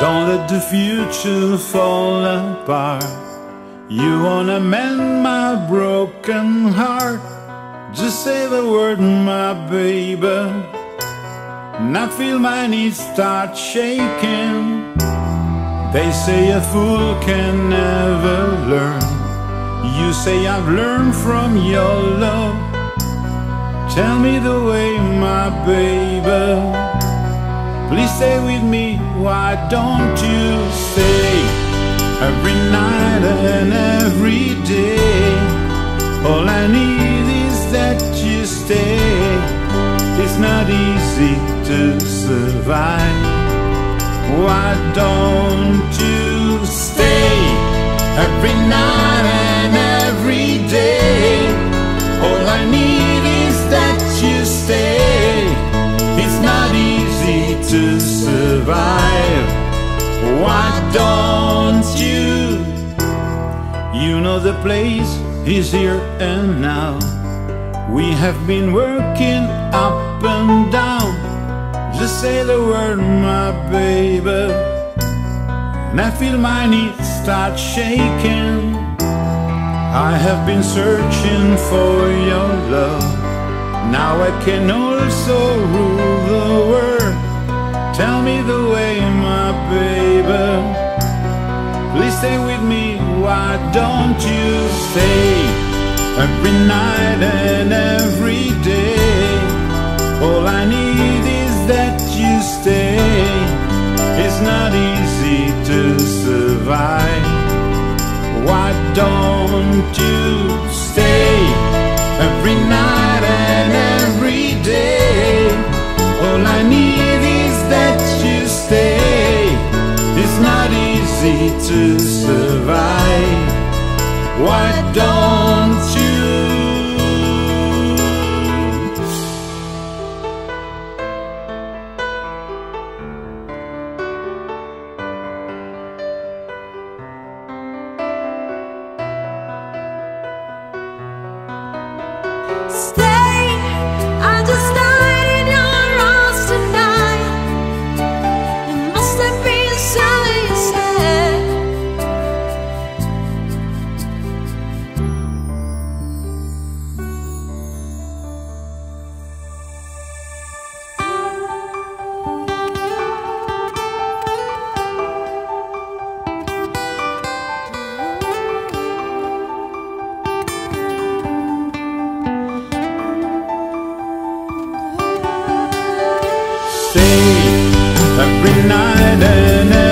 Don't let the future fall apart. You wanna mend my broken heart. Just say the word, my baby. And I feel my knees start shaking. They say a fool can never learn. You say I've learned from your love. Tell me the way, my baby. Please stay with me, why don't you stay every night and every day? All I need is that you stay. It's not easy to survive. Why don't you stay every night You know the place is here and now. We have been working up and down. Just say the word, my baby. And I feel my knees start shaking. I have been searching for your love. Now I can also rule the world. Tell me the way, my baby. Please stay with me. Why don't you stay every night and every day? All I need is that you stay. It's not easy to survive. Why don't you stay every night to survive. Why don't you? Stay, every night and every